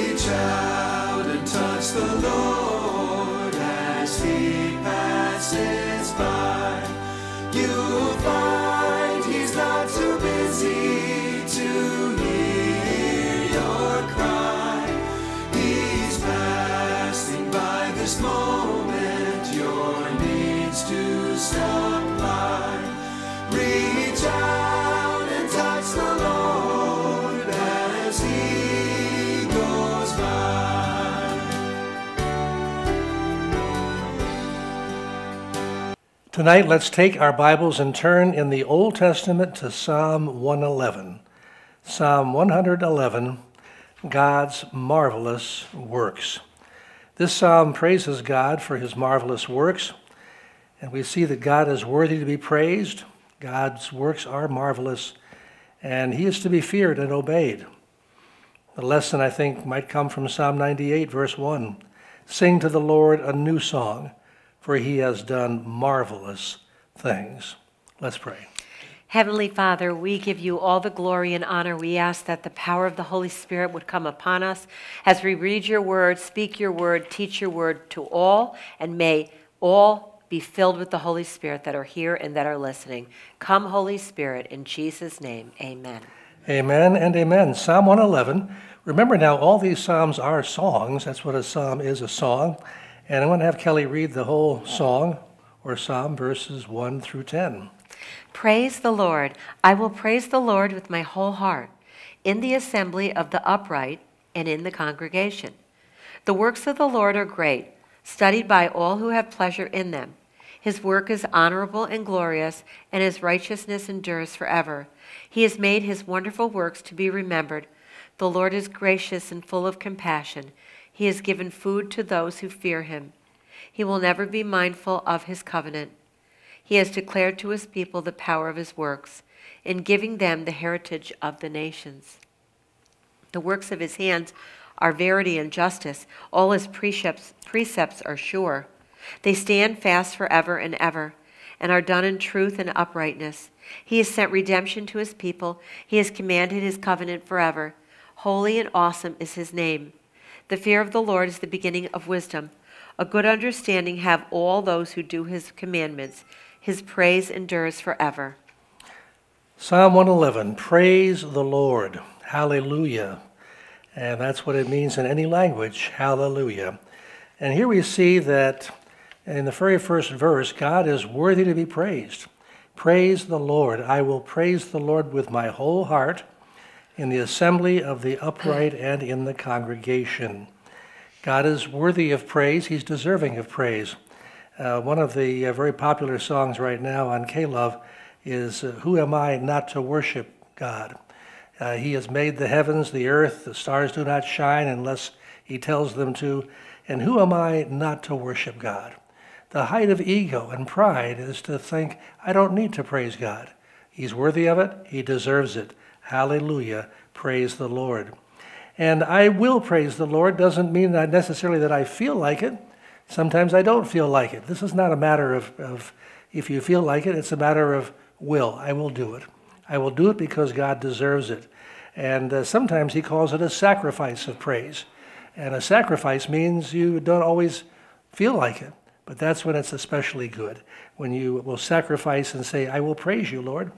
Reach out and touch the Lord as he passes by. You'll Tonight, let's take our Bibles and turn in the Old Testament to Psalm 111. Psalm 111, God's marvelous works. This psalm praises God for his marvelous works, and we see that God is worthy to be praised. God's works are marvelous, and he is to be feared and obeyed. The lesson, I think, might come from Psalm 98, verse 1. Sing to the Lord a new song, for he has done marvelous things. Let's pray. Heavenly Father, we give you all the glory and honor. We ask that the power of the Holy Spirit would come upon us as we read your word, speak your word, teach your word to all, and may all be filled with the Holy Spirit that are here and that are listening. Come, Holy Spirit, in Jesus' name, amen. Amen and amen. Psalm 111. Remember now, all these psalms are songs. That's what a psalm is a song. And I'm going to have Kelly read the whole song or psalm, verses 1 through 10. Praise the Lord. I will praise the Lord with my whole heart, in the assembly of the upright and in the congregation. The works of the Lord are great, studied by all who have pleasure in them. His work is honorable and glorious, and his righteousness endures forever. He has made his wonderful works to be remembered. The Lord is gracious and full of compassion. He has given food to those who fear him. He will never be mindful of his covenant. He has declared to his people the power of his works, in giving them the heritage of the nations. The works of his hands are verity and justice. All his precepts, precepts are sure. They stand fast forever and ever, and are done in truth and uprightness. He has sent redemption to his people. He has commanded his covenant forever. Holy and awesome is his name. The fear of the Lord is the beginning of wisdom. A good understanding have all those who do his commandments. His praise endures forever. Psalm 111. Praise the Lord. Hallelujah. And that's what it means in any language. Hallelujah. And here we see that in the very first verse, God is worthy to be praised. Praise the Lord. I will praise the Lord with my whole heart in the assembly of the upright and in the congregation. God is worthy of praise. He's deserving of praise. Uh, one of the uh, very popular songs right now on K-Love is uh, Who Am I Not to Worship God? Uh, he has made the heavens, the earth, the stars do not shine unless he tells them to. And who am I not to worship God? The height of ego and pride is to think, I don't need to praise God. He's worthy of it, he deserves it. Hallelujah. Praise the Lord. And I will praise the Lord doesn't mean that necessarily that I feel like it. Sometimes I don't feel like it. This is not a matter of, of if you feel like it, it's a matter of will. I will do it. I will do it because God deserves it. And uh, sometimes he calls it a sacrifice of praise. And a sacrifice means you don't always feel like it, but that's when it's especially good. When you will sacrifice and say, I will praise you, Lord,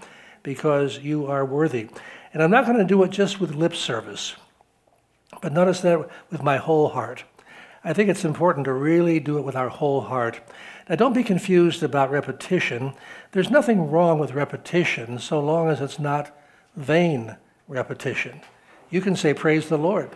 because you are worthy. And I'm not going to do it just with lip service, but notice that with my whole heart. I think it's important to really do it with our whole heart. Now, don't be confused about repetition. There's nothing wrong with repetition so long as it's not vain repetition. You can say, Praise the Lord.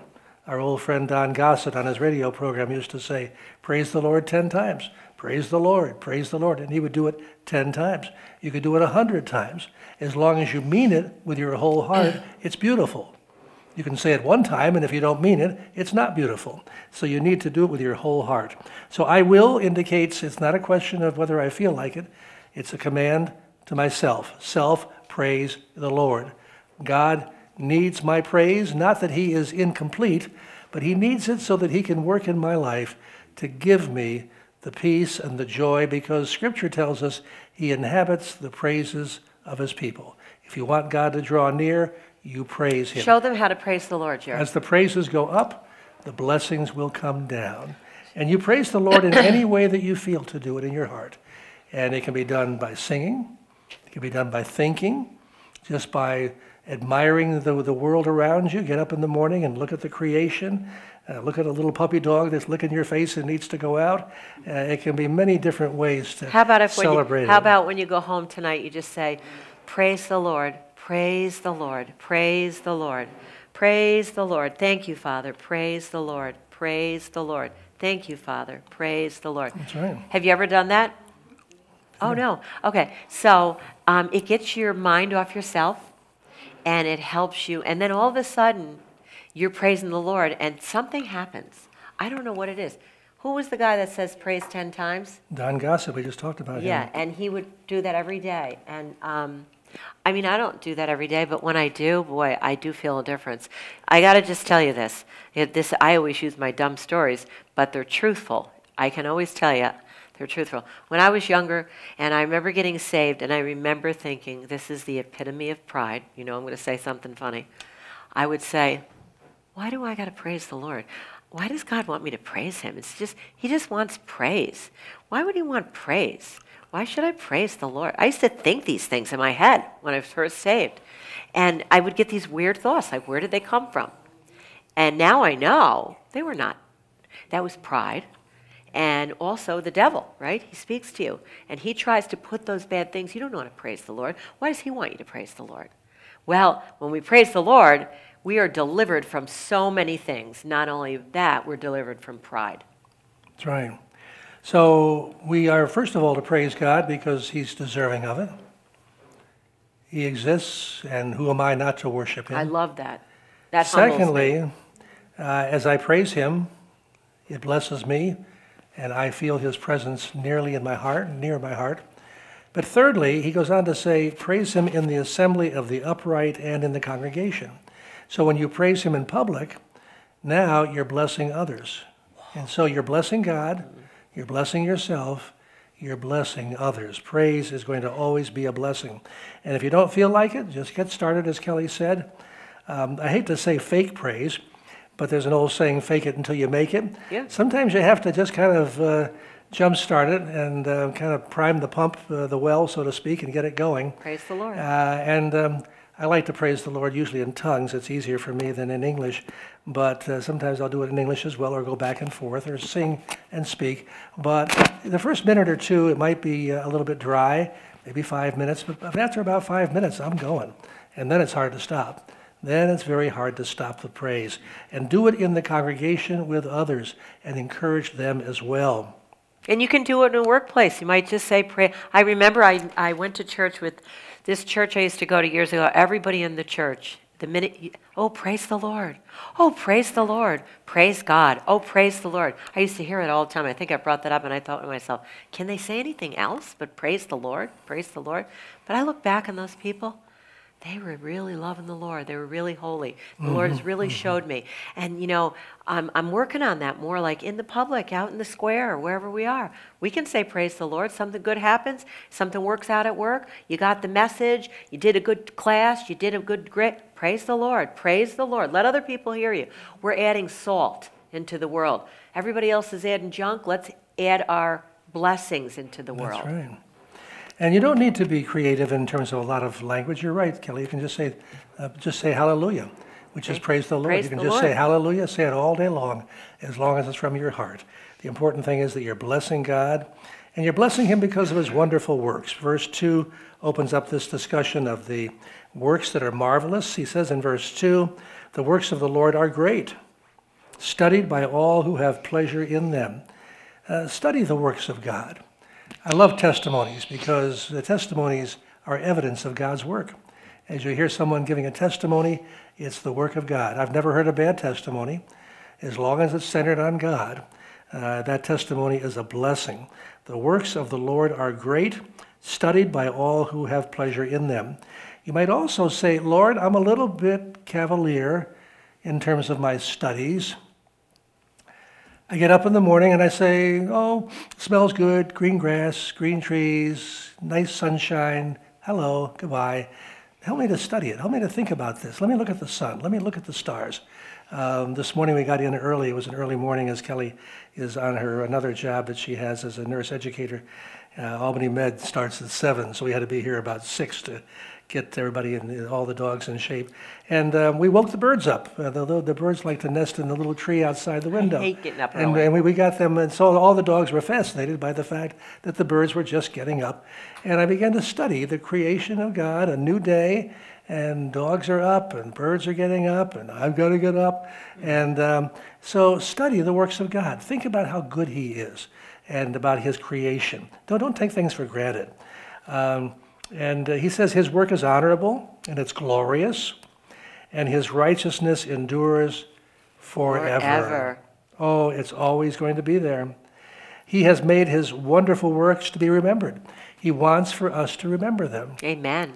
Our old friend Don Gossett on his radio program used to say, Praise the Lord 10 times. Praise the Lord, praise the Lord. And he would do it 10 times. You could do it 100 times. As long as you mean it with your whole heart, it's beautiful. You can say it one time, and if you don't mean it, it's not beautiful. So you need to do it with your whole heart. So I will indicates it's not a question of whether I feel like it, it's a command to myself. Self praise the Lord. God needs my praise, not that He is incomplete, but He needs it so that He can work in my life to give me the peace and the joy because Scripture tells us He inhabits the praises of His people. If you want God to draw near, you praise Him. Show them how to praise the Lord, Jared. As the praises go up, the blessings will come down. And you praise the Lord in any way that you feel to do it in your heart. And it can be done by singing, it can be done by thinking, just by admiring the, the world around you. Get up in the morning and look at the creation. Uh, look at a little puppy dog that's licking your face and needs to go out. Uh, it can be many different ways to How about if celebrate you, how it. about when you go home tonight, you just say, "Praise the Lord, praise the Lord, praise the Lord, praise the Lord. Thank you, Father. Praise the Lord, praise the Lord. Thank you, Father. Praise the Lord." That's right. Have you ever done that? Oh no. Okay. So um, it gets your mind off yourself, and it helps you. And then all of a sudden, you're praising the Lord, and something happens. I don't know what it is. Who was the guy that says praise ten times? Don Gossett, we just talked about Yeah, him. Yeah, and he would do that every day. And um, I mean, I don't do that every day, but when I do, boy, I do feel a difference. I got to just tell you this. This I always use my dumb stories, but they're truthful. I can always tell you they're truthful. When I was younger, and I remember getting saved, and I remember thinking, this is the epitome of pride. You know, I'm going to say something funny. I would say, why do I got to praise the Lord? Why does God want me to praise him? It's just he just wants praise. Why would he want praise? Why should I praise the Lord? I used to think these things in my head when I was first saved. And I would get these weird thoughts like where did they come from? And now I know they were not. That was pride. And also the devil, right? He speaks to you and he tries to put those bad things. You don't want to praise the Lord. Why does he want you to praise the Lord? Well, when we praise the Lord, we are delivered from so many things. Not only that, we're delivered from pride. That's right. So we are, first of all, to praise God because He's deserving of it. He exists, and who am I not to worship Him? I love that. That. Secondly, uh, as I praise Him, it blesses me, and I feel His presence nearly in my heart, near my heart. But thirdly, he goes on to say, praise Him in the assembly of the upright and in the congregation. So when you praise Him in public, now you're blessing others. And so you're blessing God, you're blessing yourself, you're blessing others. Praise is going to always be a blessing. And if you don't feel like it, just get started, as Kelly said. Um, I hate to say fake praise, but there's an old saying, fake it until you make it. Yeah. Sometimes you have to just kind of uh, jumpstart it and uh, kind of prime the pump, uh, the well, so to speak, and get it going. Praise the Lord. Uh, and um, I like to praise the Lord usually in tongues. It's easier for me than in English. But uh, sometimes I'll do it in English as well, or go back and forth, or sing and speak. But the first minute or two, it might be uh, a little bit dry, maybe five minutes. But after about five minutes, I'm going. And then it's hard to stop. Then it's very hard to stop the praise. And do it in the congregation with others and encourage them as well. And you can do it in a workplace. You might just say, pray. I remember I, I went to church with this church I used to go to years ago. Everybody in the church, the minute, you, oh, praise the Lord. Oh, praise the Lord. Praise God. Oh, praise the Lord. I used to hear it all the time. I think I brought that up and I thought to myself, can they say anything else but praise the Lord? Praise the Lord. But I look back on those people. They were really loving the Lord. They were really holy. The Lord has mm-hmm, really mm-hmm. showed me. And, you know, I'm, I'm working on that more like in the public, out in the square, or wherever we are. We can say, Praise the Lord. Something good happens, something works out at work. You got the message, you did a good class, you did a good grit. Praise the Lord. Praise the Lord. Let other people hear you. We're adding salt into the world. Everybody else is adding junk. Let's add our blessings into the world. That's right. And you don't need to be creative in terms of a lot of language. You're right, Kelly. You can just say, uh, just say hallelujah, which is praise the Lord. Praise you can just say hallelujah, say it all day long, as long as it's from your heart. The important thing is that you're blessing God, and you're blessing Him because of His wonderful works. Verse 2 opens up this discussion of the works that are marvelous. He says in verse 2, the works of the Lord are great, studied by all who have pleasure in them. Uh, study the works of God. I love testimonies because the testimonies are evidence of God's work. As you hear someone giving a testimony, it's the work of God. I've never heard a bad testimony. As long as it's centered on God, uh, that testimony is a blessing. The works of the Lord are great, studied by all who have pleasure in them. You might also say, Lord, I'm a little bit cavalier in terms of my studies. I get up in the morning and I say, oh, smells good, green grass, green trees, nice sunshine, hello, goodbye. Help me to study it. Help me to think about this. Let me look at the sun. Let me look at the stars. Um, this morning we got in early. It was an early morning as Kelly is on her another job that she has as a nurse educator. Uh, Albany Med starts at seven, so we had to be here about six to get everybody and all the dogs in shape. And um, we woke the birds up. Uh, the, the birds like to nest in the little tree outside the window. hate getting up and, and we, we got them, and so all the dogs were fascinated by the fact that the birds were just getting up. And I began to study the creation of God, a new day, and dogs are up, and birds are getting up, and I've got to get up. And um, so study the works of God. Think about how good He is and about His creation. Don't, don't take things for granted. Um, and uh, He says His work is honorable and it's glorious, and His righteousness endures forever. Forever. Oh, it's always going to be there. He has made His wonderful works to be remembered. He wants for us to remember them. Amen.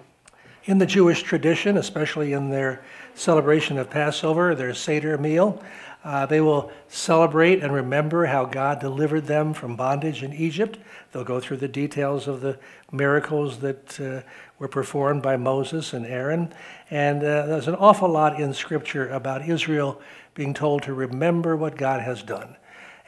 In the Jewish tradition, especially in their celebration of Passover, their Seder meal, uh, they will celebrate and remember how God delivered them from bondage in Egypt. They'll go through the details of the miracles that uh, were performed by Moses and Aaron. And uh, there's an awful lot in Scripture about Israel being told to remember what God has done.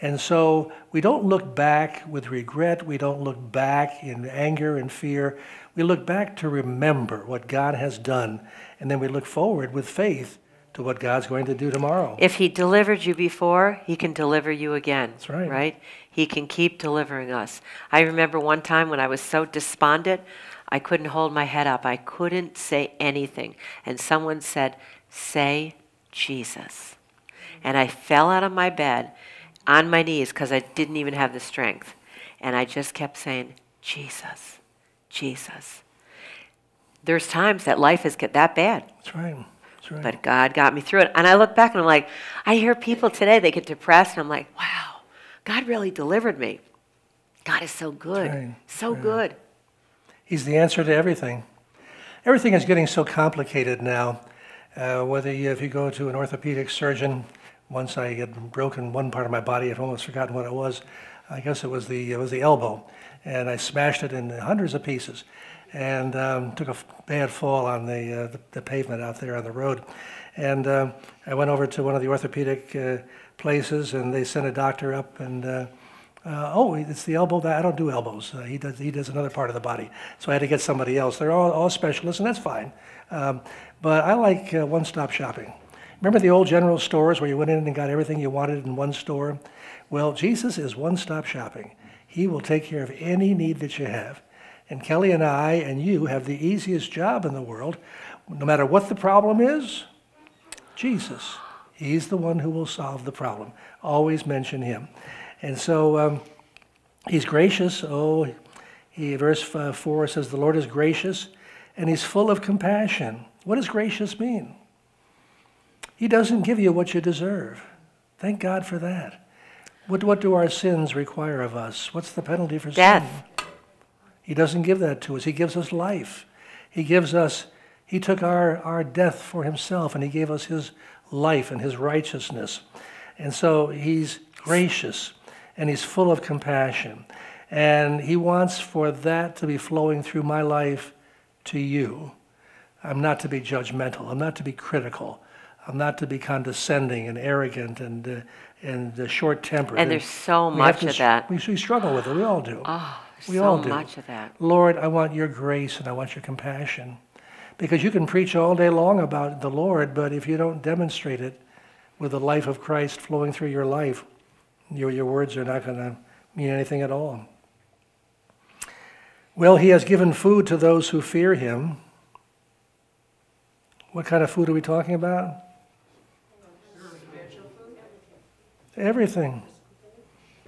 And so we don't look back with regret. We don't look back in anger and fear. We look back to remember what God has done. And then we look forward with faith to what God's going to do tomorrow. If he delivered you before, he can deliver you again. That's right. Right? He can keep delivering us. I remember one time when I was so despondent, I couldn't hold my head up. I couldn't say anything. And someone said, Say Jesus. And I fell out of my bed on my knees because I didn't even have the strength. And I just kept saying, Jesus, Jesus. There's times that life has get that bad. That's right. Right. But God got me through it. And I look back and I'm like, I hear people today, they get depressed, and I'm like, wow, God really delivered me. God is so good. right. So good. He's the answer to everything. Everything is getting so complicated now. Uh, whether you, if you go to an orthopedic surgeon, once I had broken one part of my body, I've almost forgotten what it was. I guess it was the it was the elbow, and I smashed it in hundreds of pieces, and um, took a bad fall on the, uh, the the pavement out there on the road, and um I went over to one of the orthopedic uh, places, and they sent a doctor up and. Uh, uh, oh, it's the elbow. That I don't do elbows. Uh, he does. He does another part of the body. So I had to get somebody else. They're all, all specialists, and that's fine. Um, but I like uh, one-stop shopping. Remember the old general stores where you went in and got everything you wanted in one store? Well, Jesus is one-stop shopping. He will take care of any need that you have. And Kelly and I and you have the easiest job in the world. No matter what the problem is, Jesus. He's the one who will solve the problem. Always mention him. And so um, he's gracious. Oh, he, verse uh, 4 says, The Lord is gracious and he's full of compassion. What does gracious mean? He doesn't give you what you deserve. Thank God for that. What, what do our sins require of us? What's the penalty for Death. sin? He doesn't give that to us. He gives us life. He gives us, He took our, our death for Himself and He gave us His life and His righteousness. And so He's gracious and He's full of compassion. And He wants for that to be flowing through my life to you. I'm not to be judgmental. I'm not to be critical. I'm not to be condescending and arrogant and, uh, and uh, short tempered. And there's so much of that. We, we struggle with it. We all do. Oh, We so all do. much of that. Lord, I want your grace and I want your compassion. Because you can preach all day long about the Lord, but if you don't demonstrate it with the life of Christ flowing through your life, your, your words are not going to mean anything at all. Well, he has given food to those who fear him. What kind of food are we talking about? Everything.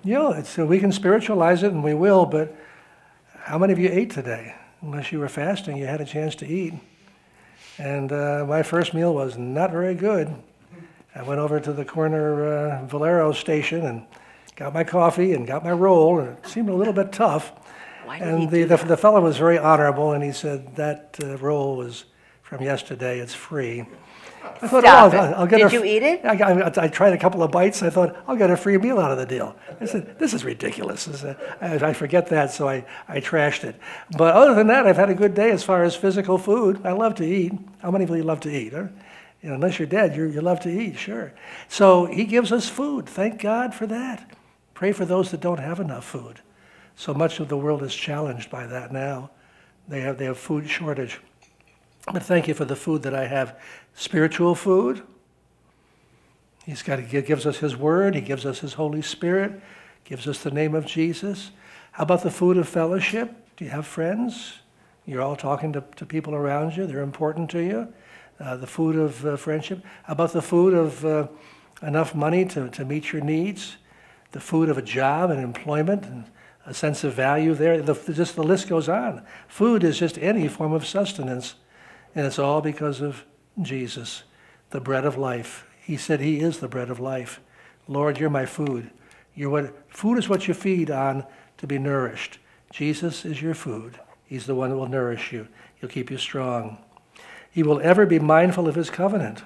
Yeah, it's, we can spiritualize it, and we will, but how many of you ate today? Unless you were fasting, you had a chance to eat. And uh, my first meal was not very good. I went over to the corner uh, Valero station and got my coffee and got my roll, and it seemed a little bit tough. Why did And he the, the, the fellow was very honorable, and he said, That uh, roll was from yesterday, it's free. I thought, Stop oh. I'll, I'll get Did a, you eat it? I, got- I tried a couple of bites. I thought, I'll get a free meal out of the deal. I said, this is ridiculous. This is- I, I forget that, so I, I trashed it. But other than that, I've had a good day as far as physical food. I love to eat. How many of you love to eat? Huh? You know, unless you're dead, you you love to eat, sure. So he gives us food. Thank God for that. Pray for those that don't have enough food. So much of the world is challenged by that now. They have, they have food shortage. But thank you for the food that I have. Spiritual food. He's got give, gives us His Word. He gives us His Holy Spirit. Gives us the name of Jesus. How about the food of fellowship? Do you have friends? You're all talking to, to people around you. They're important to you. Uh, the food of uh, friendship. How about the food of uh, enough money to, to meet your needs? The food of a job and employment and a sense of value there. The, just the list goes on. Food is just any form of sustenance, and it's all because of Jesus, the bread of life. He said he is the bread of life. Lord, you're my food. You're what, food is what you feed on to be nourished. Jesus is your food. He's the one that will nourish you. He'll keep you strong. He will ever be mindful of his covenant.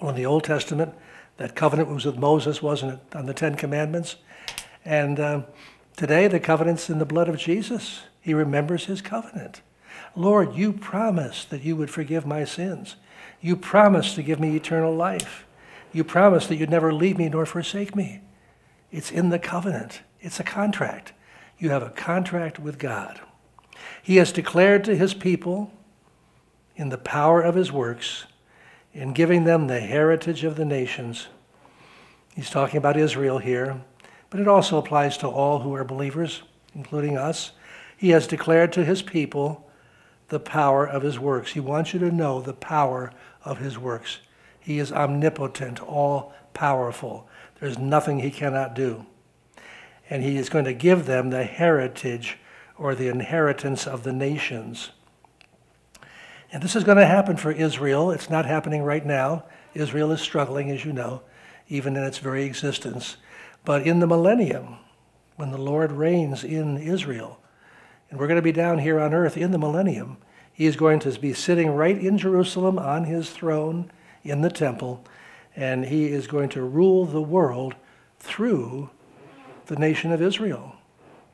Well, in the Old Testament, that covenant was with Moses, wasn't it, on the Ten Commandments? And um, today, the covenant's in the blood of Jesus. He remembers his covenant. Lord, you promised that you would forgive my sins. You promised to give me eternal life. You promised that you'd never leave me nor forsake me. It's in the covenant, it's a contract. You have a contract with God. He has declared to his people, in the power of his works, in giving them the heritage of the nations. He's talking about Israel here, but it also applies to all who are believers, including us. He has declared to his people the power of his works. He wants you to know the power of his works. He is omnipotent, all powerful. There's nothing he cannot do. And he is going to give them the heritage or the inheritance of the nations. And this is going to happen for Israel. It's not happening right now. Israel is struggling, as you know, even in its very existence. But in the millennium, when the Lord reigns in Israel, and we're going to be down here on earth in the millennium, he is going to be sitting right in Jerusalem on his throne in the temple, and he is going to rule the world through the nation of Israel.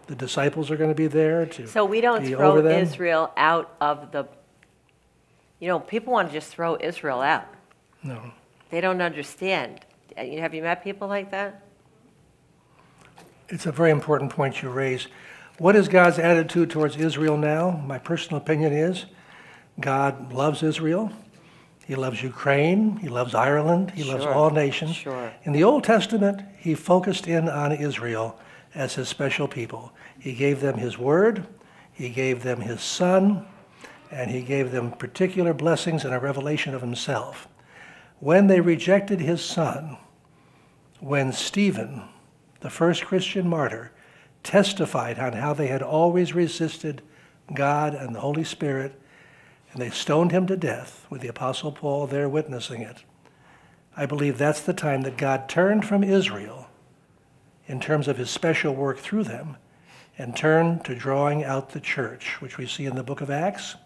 The disciples are going to be there to So we don't throw. Israel out of the, you know, people want to just throw Israel out. No. They don't understand. Uh, Have you met people like that? It's a very important point you raise. What is God's attitude towards Israel now? My personal opinion is God loves Israel. He loves Ukraine. He loves Ireland. He loves all nations. sure. In the Old Testament, he focused in on Israel as his special people. He gave them his word, he gave them his son, and he gave them particular blessings and a revelation of himself. When they rejected his son, when Stephen, the first Christian martyr, testified on how they had always resisted God and the Holy Spirit, and they stoned him to death with the Apostle Paul there witnessing it. I believe that's the time that God turned from Israel in terms of his special work through them and turned to drawing out the church, which we see in the book of Acts.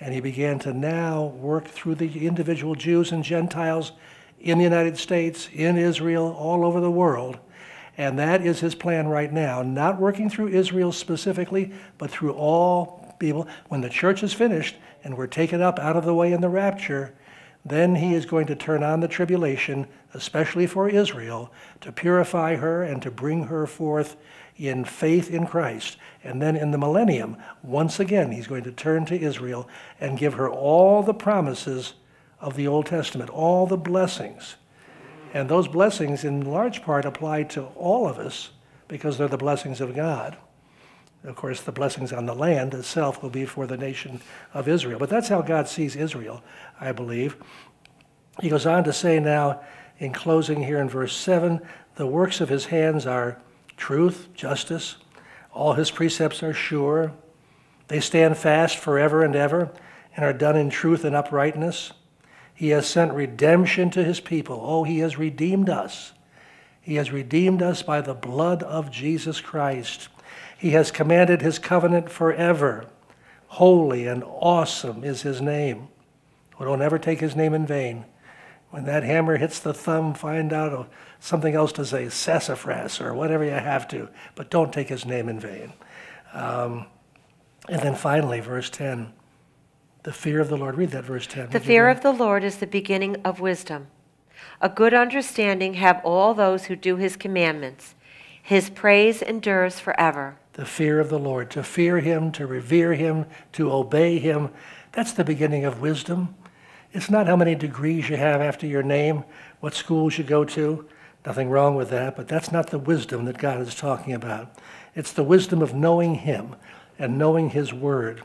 And he began to now work through the individual Jews and Gentiles in the United States, in Israel, all over the world. And that is his plan right now, not working through Israel specifically, but through all people. When the church is finished and we're taken up out of the way in the rapture, then he is going to turn on the tribulation, especially for Israel, to purify her and to bring her forth in faith in Christ. And then in the millennium, once again, he's going to turn to Israel and give her all the promises of the Old Testament, all the blessings. And those blessings, in large part, apply to all of us because they're the blessings of God. Of course, the blessings on the land itself will be for the nation of Israel. But that's how God sees Israel, I believe. He goes on to say now, in closing here in verse 7, the works of his hands are truth, justice. All his precepts are sure. They stand fast forever and ever and are done in truth and uprightness. He has sent redemption to his people. Oh, he has redeemed us. He has redeemed us by the blood of Jesus Christ. He has commanded his covenant forever. Holy and awesome is his name. We don't ever take his name in vain. When that hammer hits the thumb, find out something else to say, sassafras or whatever you have to, but don't take his name in vain. Um, and then finally, verse 10 The fear of the Lord. Read that verse 10. The fear of the Lord is the beginning of wisdom. A good understanding have all those who do his commandments. His praise endures forever. The fear of the Lord. To fear him, to revere him, to obey him. That's the beginning of wisdom. It's not how many degrees you have after your name, what schools you go to. Nothing wrong with that, but that's not the wisdom that God is talking about. It's the wisdom of knowing him and knowing his word.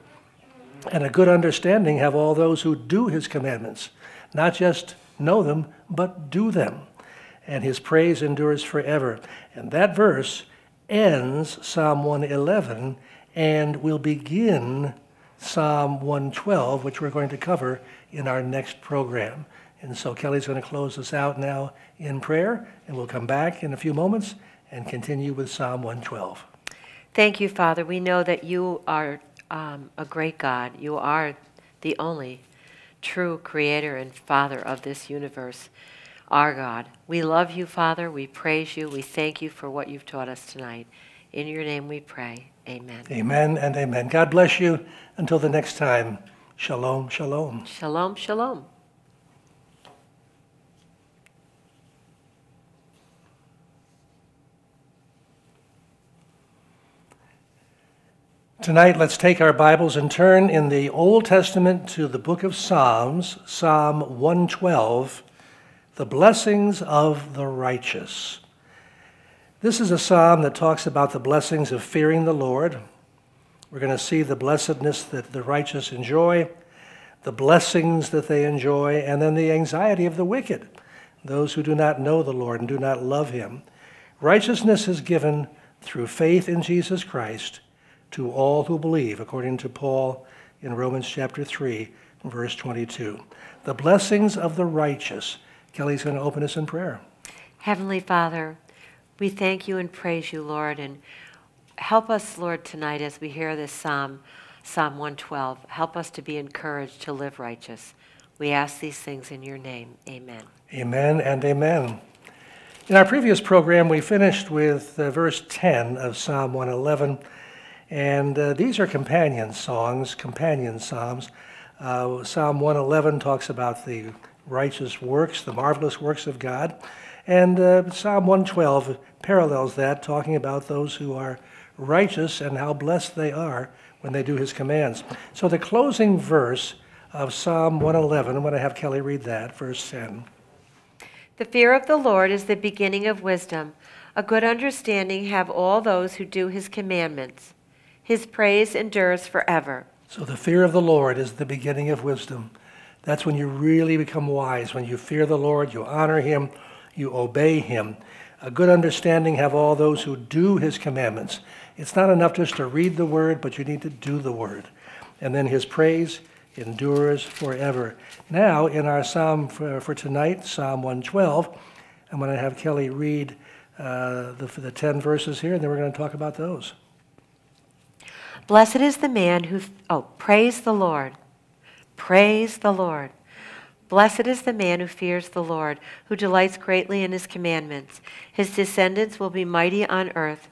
And a good understanding have all those who do his commandments, not just know them, but do them. And his praise endures forever. And that verse ends Psalm 111 and will begin Psalm 112, which we're going to cover in our next program. And so Kelly's going to close us out now in prayer, and we'll come back in a few moments and continue with Psalm 112. Thank you, Father. We know that you are um, a great God. You are the only true creator and father of this universe, our God. We love you, Father. We praise you. We thank you for what you've taught us tonight. In your name we pray. Amen. Amen and amen. God bless you. Until the next time, shalom, shalom. Shalom, shalom. Tonight, let's take our Bibles and turn in the Old Testament to the book of Psalms, Psalm 112, the blessings of the righteous. This is a psalm that talks about the blessings of fearing the Lord. We're going to see the blessedness that the righteous enjoy, the blessings that they enjoy, and then the anxiety of the wicked, those who do not know the Lord and do not love him. Righteousness is given through faith in Jesus Christ to all who believe, according to Paul in Romans chapter 3, verse 22. The blessings of the righteous. Kelly's going to open us in prayer. Heavenly Father, we thank you and praise you, Lord, and help us, Lord, tonight as we hear this psalm, Psalm 112. Help us to be encouraged to live righteous. We ask these things in your name. Amen. Amen and amen. In our previous program, we finished with uh, verse 10 of Psalm 111 and uh, these are companion songs, companion psalms. Uh, Psalm 111 talks about the righteous works, the marvelous works of God. And uh, Psalm 112 parallels that, talking about those who are righteous and how blessed they are when they do his commands. So the closing verse of Psalm 111, I'm going to have Kelly read that, verse 10. The fear of the Lord is the beginning of wisdom. A good understanding have all those who do his commandments. His praise endures forever. So the fear of the Lord is the beginning of wisdom. That's when you really become wise. When you fear the Lord, you honor him, you obey him. A good understanding have all those who do his commandments. It's not enough just to read the word, but you need to do the word. And then his praise endures forever. Now, in our psalm for, for tonight, Psalm 112, I'm going to have Kelly read uh, the, the 10 verses here, and then we're going to talk about those. Blessed is the man who, oh, praise the Lord. Praise the Lord. Blessed is the man who fears the Lord, who delights greatly in his commandments. His descendants will be mighty on earth.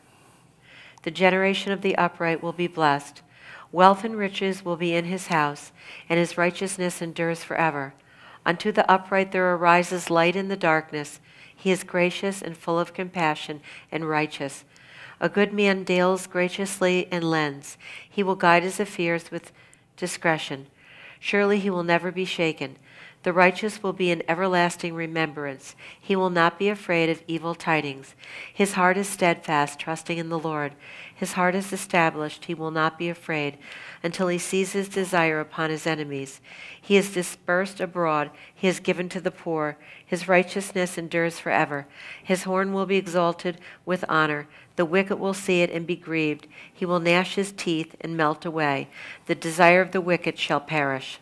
The generation of the upright will be blessed. Wealth and riches will be in his house, and his righteousness endures forever. Unto the upright there arises light in the darkness. He is gracious and full of compassion and righteous. A good man deals graciously and lends. He will guide his affairs with discretion. Surely he will never be shaken. The righteous will be in everlasting remembrance. He will not be afraid of evil tidings. His heart is steadfast, trusting in the Lord. His heart is established. He will not be afraid until he sees his desire upon his enemies. He is dispersed abroad. He is given to the poor. His righteousness endures forever. His horn will be exalted with honor. The wicked will see it and be grieved. He will gnash his teeth and melt away. The desire of the wicked shall perish.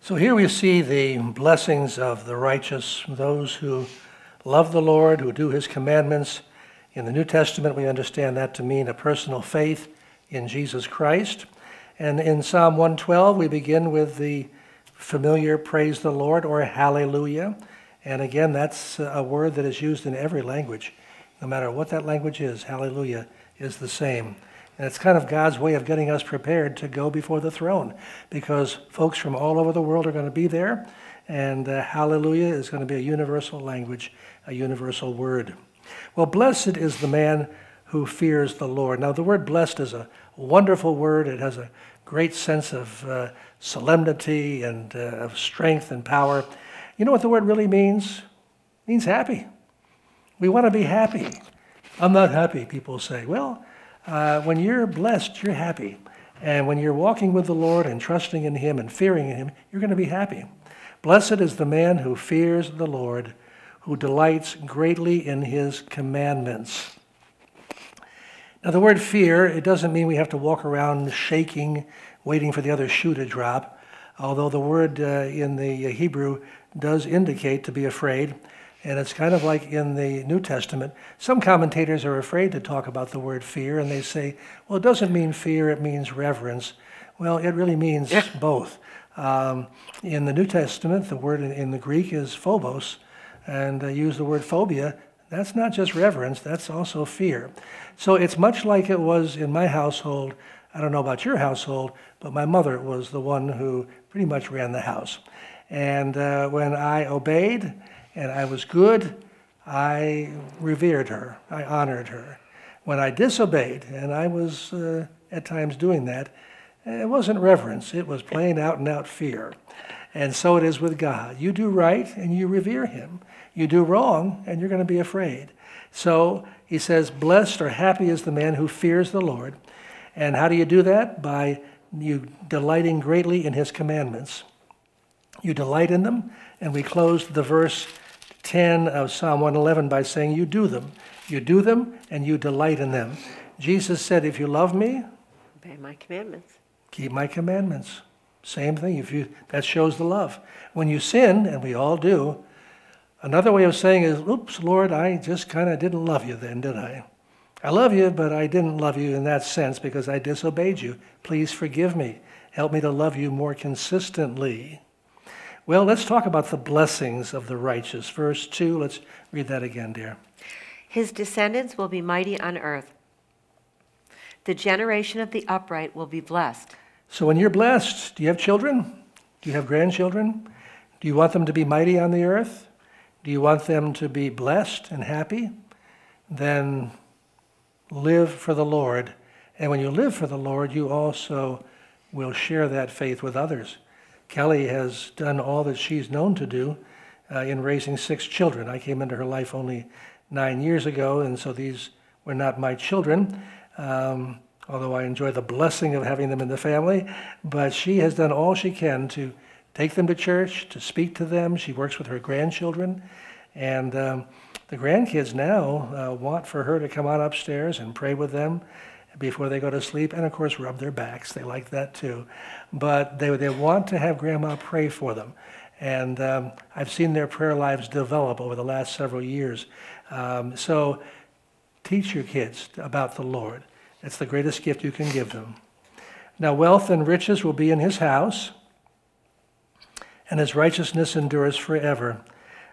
So here we see the blessings of the righteous, those who love the Lord, who do his commandments. In the New Testament, we understand that to mean a personal faith in Jesus Christ. And in Psalm 112, we begin with the familiar praise the Lord or hallelujah. And again, that's a word that is used in every language. No matter what that language is, hallelujah is the same. And it's kind of God's way of getting us prepared to go before the throne because folks from all over the world are going to be there. And uh, hallelujah is going to be a universal language, a universal word. Well, blessed is the man who fears the Lord. Now, the word blessed is a wonderful word. It has a great sense of uh, solemnity and uh, of strength and power. You know what the word really means? It means happy. We want to be happy. I'm not happy, people say. Well, uh, when you're blessed, you're happy. And when you're walking with the Lord and trusting in Him and fearing in Him, you're going to be happy. Blessed is the man who fears the Lord, who delights greatly in His commandments. Now, the word fear, it doesn't mean we have to walk around shaking, waiting for the other shoe to drop, although the word uh, in the Hebrew does indicate to be afraid. And it's kind of like in the New Testament. Some commentators are afraid to talk about the word fear, and they say, well, it doesn't mean fear, it means reverence. Well, it really means yeah. both. Um, in the New Testament, the word in, in the Greek is phobos, and they use the word phobia. That's not just reverence, that's also fear. So it's much like it was in my household. I don't know about your household, but my mother was the one who pretty much ran the house. And uh, when I obeyed and I was good, I revered her, I honored her. When I disobeyed, and I was uh, at times doing that, it wasn't reverence, it was plain out and out fear. And so it is with God. You do right and you revere him. You do wrong and you're going to be afraid. So he says, Blessed or happy is the man who fears the Lord. And how do you do that? By you delighting greatly in his commandments. You delight in them. And we closed the verse 10 of Psalm 111 by saying, You do them. You do them and you delight in them. Jesus said, If you love me, obey my commandments. Keep my commandments. Same thing. If you that shows the love. When you sin, and we all do, Another way of saying is, oops, Lord, I just kind of didn't love you then, did I? I love you, but I didn't love you in that sense because I disobeyed you. Please forgive me. Help me to love you more consistently. Well, let's talk about the blessings of the righteous. Verse 2, let's read that again, dear. His descendants will be mighty on earth. The generation of the upright will be blessed. So when you're blessed, do you have children? Do you have grandchildren? Do you want them to be mighty on the earth? Do you want them to be blessed and happy? Then live for the Lord. And when you live for the Lord, you also will share that faith with others. Kelly has done all that she's known to do uh, in raising six children. I came into her life only nine years ago, and so these were not my children, um, although I enjoy the blessing of having them in the family. But she has done all she can to take them to church, to speak to them. She works with her grandchildren. And um, the grandkids now uh, want for her to come on upstairs and pray with them before they go to sleep, and of course, rub their backs. They like that too. But they, they want to have grandma pray for them. And um, I've seen their prayer lives develop over the last several years. Um, so teach your kids about the Lord. It's the greatest gift you can give them. Now, wealth and riches will be in his house and his righteousness endures forever.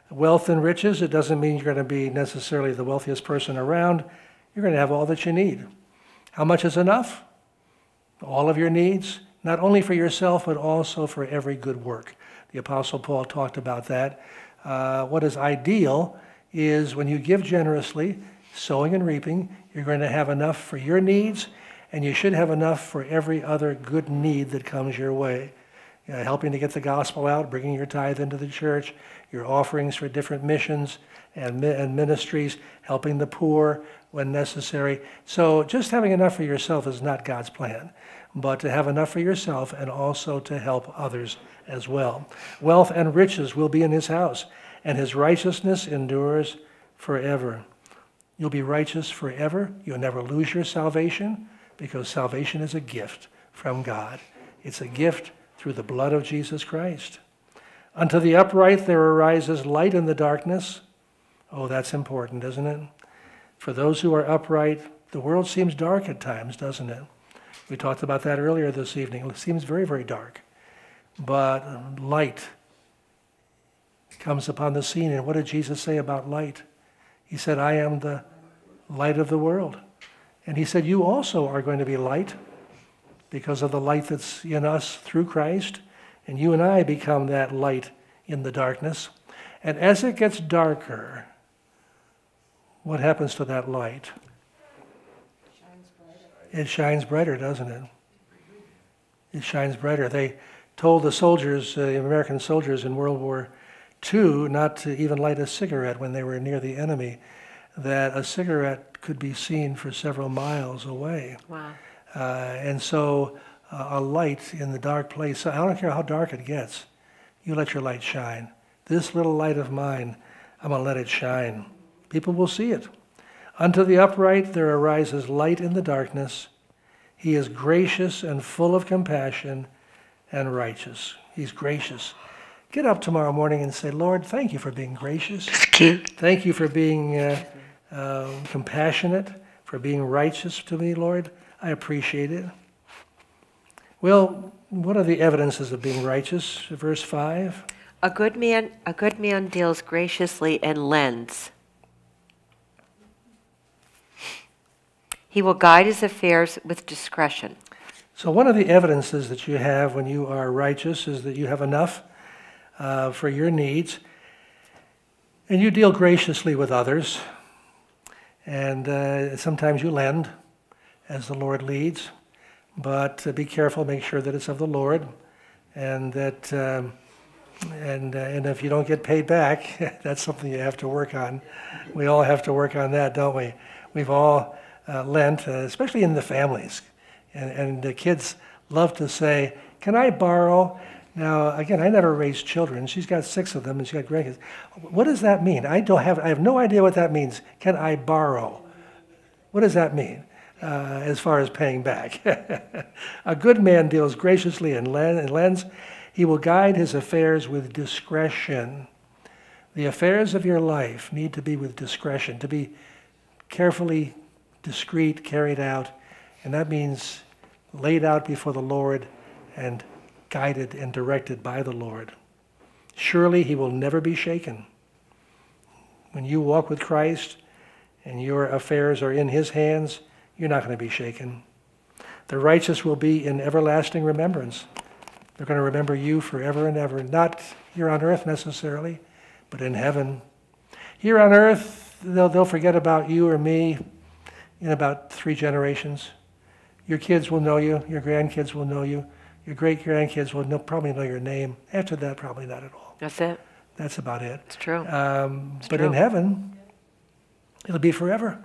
Wealth and riches, it doesn't mean you're going to be necessarily the wealthiest person around. You're going to have all that you need. How much is enough? All of your needs, not only for yourself, but also for every good work. The Apostle Paul talked about that. Uh, what is ideal is when you give generously, sowing and reaping, you're going to have enough for your needs, and you should have enough for every other good need that comes your way helping to get the gospel out, bringing your tithe into the church, your offerings for different missions and, and ministries, helping the poor when necessary. So just having enough for yourself is not God's plan, but to have enough for yourself and also to help others as well. Wealth and riches will be in his house, and his righteousness endures forever. You'll be righteous forever. You'll never lose your salvation because salvation is a gift from God. It's a gift through the blood of Jesus Christ. Unto the upright there arises light in the darkness. Oh, that's important, isn't it? For those who are upright, the world seems dark at times, doesn't it? We talked about that earlier this evening. It seems very, very dark. But um, light comes upon the scene. And what did Jesus say about light? He said, I am the light of the world. And he said, You also are going to be light because of the light that's in us through Christ. And you and I become that light in the darkness. And as it gets darker, what happens to that light? It shines brighter, doesn't it? It shines brighter. They told the soldiers, uh, the American soldiers in World War II, not to even light a cigarette when they were near the enemy, that a cigarette could be seen for several miles away. Wow. Uh, and so uh, a light in the dark place, I don't care how dark it gets, you let your light shine. This little light of mine, I'm going to let it shine. People will see it. Unto the upright there arises light in the darkness. He is gracious and full of compassion and righteous. He's gracious. Get up tomorrow morning and say, Lord, thank you for being gracious. It's cute. Thank you for being uh, uh, compassionate, for being righteous to me, Lord. I appreciate it. Well, what are the evidences of being righteous? Verse 5. A good man, a good man deals graciously and lends. He will guide his affairs with discretion. So, one of the evidences that you have when you are righteous is that you have enough uh, for your needs and you deal graciously with others. And uh, sometimes you lend as the Lord leads, but uh, be careful, make sure that it's of the Lord, and that. Um, and, uh, and if you don't get paid back, that's something you have to work on. We all have to work on that, don't we? We've all uh, lent, uh, especially in the families. And, and the kids love to say, Can I borrow? Now, again, I never raised children. She's got six of them and she's got grandkids. What does that mean? I, don't have, I have no idea what that means. Can I borrow? What does that mean uh, as far as paying back? a good man deals graciously and lends. He will guide his affairs with discretion. The affairs of your life need to be with discretion, to be carefully discreet, carried out, and that means laid out before the Lord and guided and directed by the Lord. Surely he will never be shaken. When you walk with Christ and your affairs are in his hands, you're not going to be shaken. The righteous will be in everlasting remembrance. They're going to remember you forever and ever, not here on earth necessarily, but in heaven. Here on earth, they'll, they'll forget about you or me in about three generations. Your kids will know you, your grandkids will know you, your great grandkids will know, probably know your name. After that, probably not at all. That's it. That's about it. It's true. Um, but true. in heaven, it'll be forever.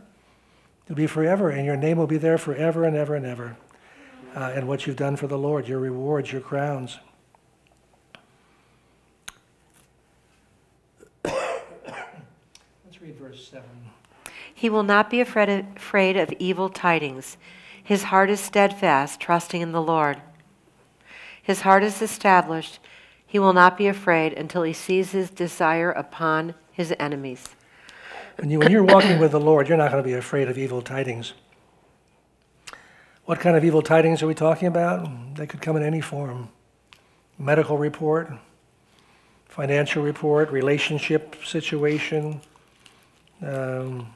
It'll be forever, and your name will be there forever and ever and ever. Uh, and what you've done for the Lord, your rewards, your crowns. Let's read verse 7. He will not be afraid of, evil tidings. His heart is steadfast, trusting in the Lord. His heart is established. He will not be afraid until he sees his desire upon his enemies. When, you, when you're walking with the Lord, you're not going to be afraid of evil tidings. What kind of evil tidings are we talking about? They could come in any form medical report, financial report, relationship situation, um,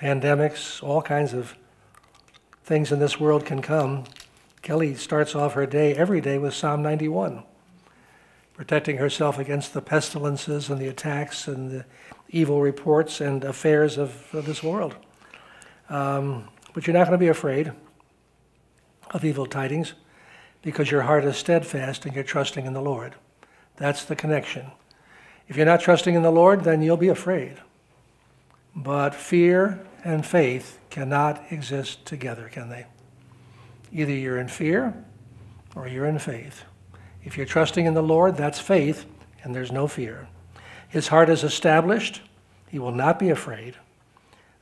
pandemics, all kinds of things in this world can come. Kelly starts off her day every day with Psalm 91, protecting herself against the pestilences and the attacks and the evil reports and affairs of, of this world. Um, but you're not going to be afraid of evil tidings because your heart is steadfast and you're trusting in the Lord. That's the connection. If you're not trusting in the Lord, then you'll be afraid. But fear and faith cannot exist together, can they? Either you're in fear or you're in faith. If you're trusting in the Lord, that's faith, and there's no fear. His heart is established. He will not be afraid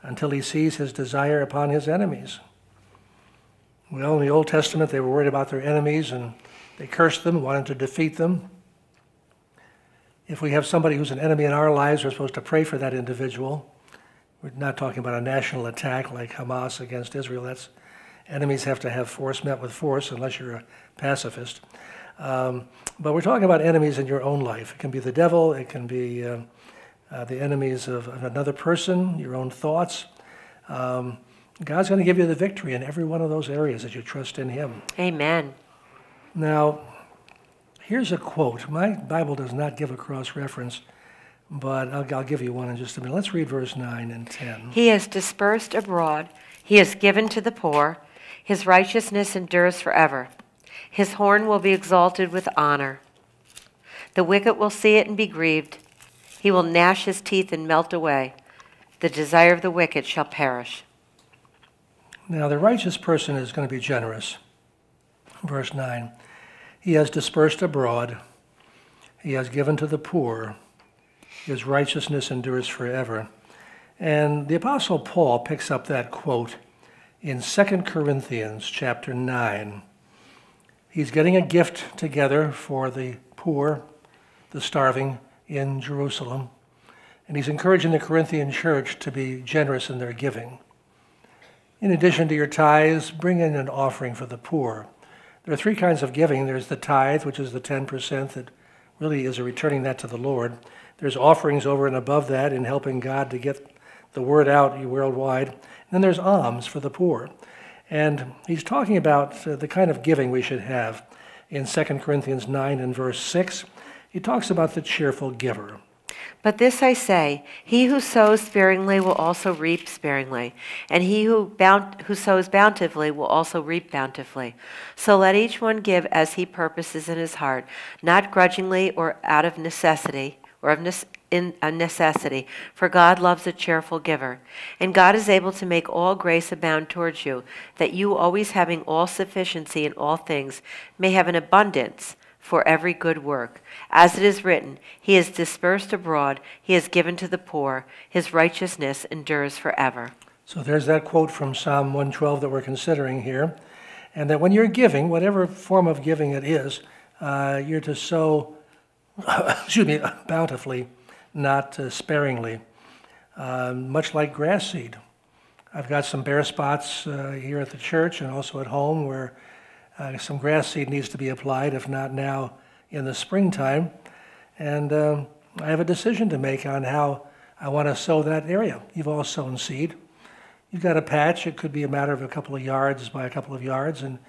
until he sees his desire upon his enemies. Well, in the Old Testament, they were worried about their enemies and they cursed them, wanted to defeat them. If we have somebody who's an enemy in our lives, we're supposed to pray for that individual. We're not talking about a national attack like Hamas against Israel. That's enemies have to have force met with force unless you're a pacifist. Um, but we're talking about enemies in your own life. It can be the devil, it can be uh, uh, the enemies of, of, another person, your own thoughts. Um, God's going to give you the victory in every one of those areas that you trust in Him. Amen. Now, here's a quote. My Bible does not give a cross reference, but I'll, I'll give you one in just a minute. Let's read verse 9 and 10. He has dispersed abroad, he has given to the poor, his righteousness endures forever. His horn will be exalted with honor. The wicked will see it and be grieved. He will gnash his teeth and melt away. The desire of the wicked shall perish. Now, the righteous person is going to be generous. Verse 9 He has dispersed abroad, he has given to the poor, his righteousness endures forever. And the Apostle Paul picks up that quote in 2 Corinthians chapter 9. He's getting a gift together for the poor, the starving in Jerusalem, and he's encouraging the Corinthian church to be generous in their giving. In addition to your tithes, bring in an offering for the poor. There are three kinds of giving. There's the tithe, which is the 10% that really is a returning that to the Lord. There's offerings over and above that in helping God to get the word out worldwide. And then there's alms for the poor. And he's talking about uh, the kind of giving we should have in 2 Corinthians 9 and verse 6. He talks about the cheerful giver. But this I say He who sows sparingly will also reap sparingly, and he who, bount- who sows bountifully will also reap bountifully. So let each one give as he purposes in his heart, not grudgingly or out of necessity or of in a necessity, for God loves a cheerful giver. And God is able to make all grace abound towards you, that you, always having all sufficiency in all things, may have an abundance for every good work. As it is written, He has dispersed abroad, He has given to the poor, His righteousness endures forever. So there's that quote from Psalm 112 that we're considering here. And that when you're giving, whatever form of giving it is, uh, you're to sow, excuse me, bountifully, not uh, sparingly, uh, much like grass seed. I've got some bare spots uh, here at the church and also at home where uh, some grass seed needs to be applied, if not now in the springtime. And um, I have a decision to make on how I want to sow that area. You've all sown seed. You've got a patch, it could be a matter of a couple of yards by a couple of yards, and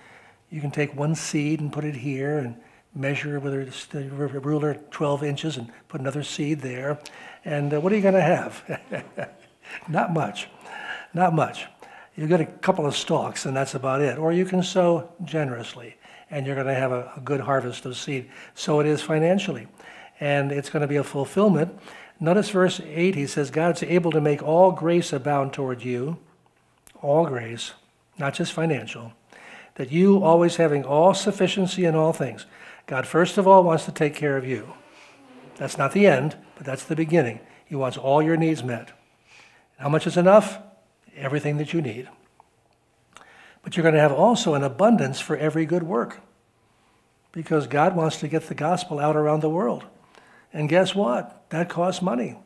you can take one seed and put it here and measure with a ruler 12 inches and put another seed there. And uh, what are you going to have? Not much. Not much. You get a couple of stalks, and that's about it. Or you can sow generously, and you're going to have a, a good harvest of seed. So it is financially. And it's going to be a fulfillment. Notice verse 8, he says, God's able to make all grace abound toward you, all grace, not just financial, that you always having all sufficiency in all things. God, first of all, wants to take care of you. That's not the end, but that's the beginning. He wants all your needs met. How much is enough? Everything that you need. But you're going to have also an abundance for every good work because God wants to get the gospel out around the world. And guess what? That costs money,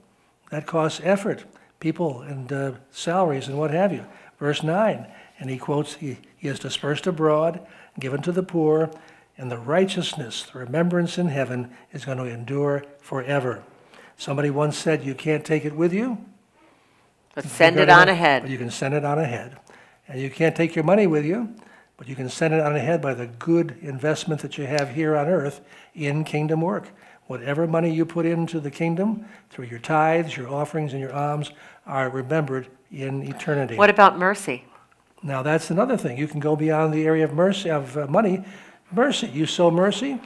that costs effort, people, and uh, salaries, and what have you. Verse 9, and he quotes, he, he has dispersed abroad, given to the poor, and the righteousness, the remembrance in heaven, is going to endure forever. Somebody once said, You can't take it with you. But send it on ahead. But you can send it on ahead. And you can't take your money with you, but you can send it on ahead by the good investment that you have here on earth in kingdom work. Whatever money you put into the kingdom through your tithes, your offerings, and your alms are remembered in eternity. What about mercy? Now that's another thing. You can go beyond the area of mercy of uh, money. Mercy. You sow mercy,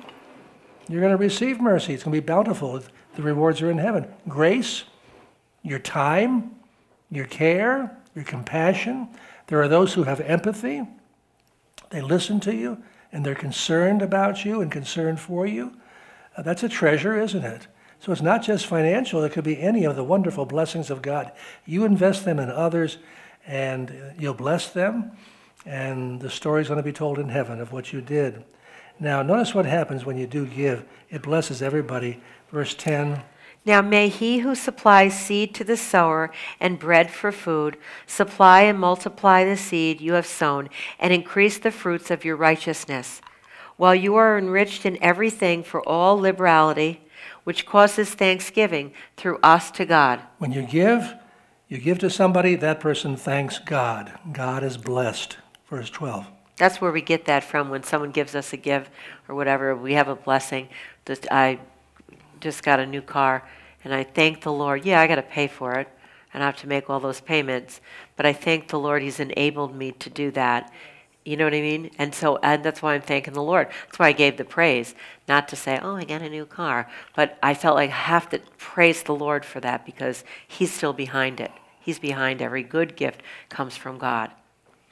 you're going to receive mercy. It's going to be bountiful. The rewards are in heaven. Grace, your time, your care, your compassion. There are those who have empathy. They listen to you and they're concerned about you and concerned for you. Uh, that's a treasure, isn't it? So it's not just financial, it could be any of the wonderful blessings of God. You invest them in others and uh, you'll bless them, and the story's going to be told in heaven of what you did. Now, notice what happens when you do give. It blesses everybody. Verse 10 Now may he who supplies seed to the sower and bread for food supply and multiply the seed you have sown and increase the fruits of your righteousness, while you are enriched in everything for all liberality, which causes thanksgiving through us to God. When you give, You give to somebody, that person thanks God. God is blessed. Verse 12. That's where we get that from when someone gives us a gift or whatever. We have a blessing. Just, I just got a new car and I thank the Lord. Yeah, I got to pay for it and I have to make all those payments. But I thank the Lord, He's enabled me to do that. You know what I mean? And so, and that's why I'm thanking the Lord. That's why I gave the praise, not to say, oh, I got a new car. But I felt like I have to praise the Lord for that because He's still behind it. He's behind every good gift comes from God.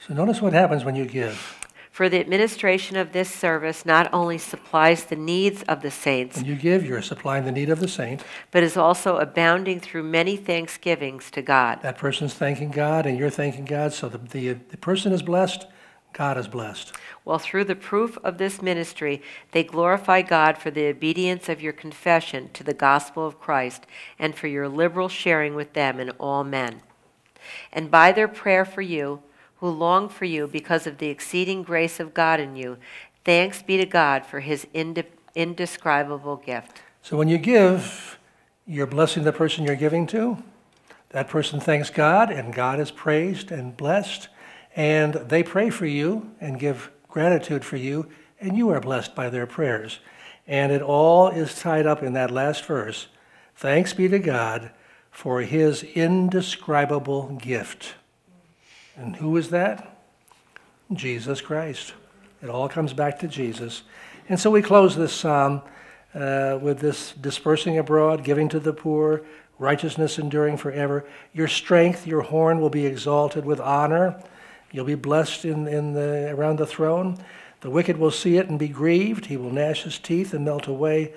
So notice what happens when you give. For the administration of this service not only supplies the needs of the saints, When you give, you're supplying the need of the saint. but is also abounding through many thanksgivings to God. That person's thanking God, and you're thanking God. So the, the, the person is blessed, God is blessed. Well, through the proof of this ministry, they glorify God for the obedience of your confession to the gospel of Christ and for your liberal sharing with them and all men. And by their prayer for you, who long for you because of the exceeding grace of God in you, thanks be to God for his inde- indescribable gift. So when you give, you're blessing the person you're giving to. That person thanks God, and God is praised and blessed. And they pray for you and give gratitude for you, and you are blessed by their prayers. And it all is tied up in that last verse. Thanks be to God for his indescribable gift. And who is that? Jesus Christ. It all comes back to Jesus. And so we close this psalm uh, with this dispersing abroad, giving to the poor, righteousness enduring forever. Your strength, your horn will be exalted with honor. You'll be blessed in, in the, around the throne. The wicked will see it and be grieved. He will gnash his teeth and melt away.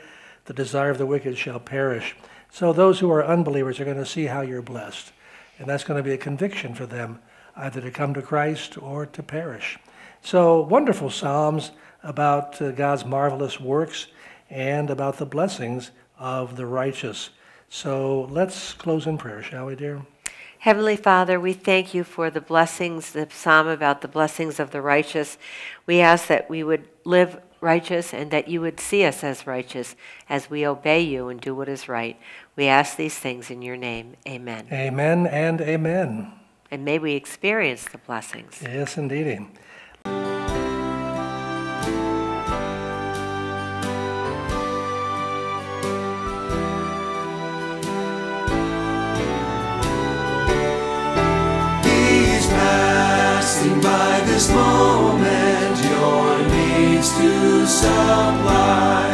The desire of the wicked shall perish. So those who are unbelievers are going to see how you're blessed. And that's going to be a conviction for them, either to come to Christ or to perish. So wonderful Psalms about uh, God's marvelous works and about the blessings of the righteous. So let's close in prayer, shall we, dear? Heavenly Father, we thank you for the blessings, the psalm about the blessings of the righteous. We ask that we would live righteous and that you would see us as righteous as we obey you and do what is right. We ask these things in your name. Amen. Amen and amen. And may we experience the blessings. Yes, indeed. By this moment, your needs to supply.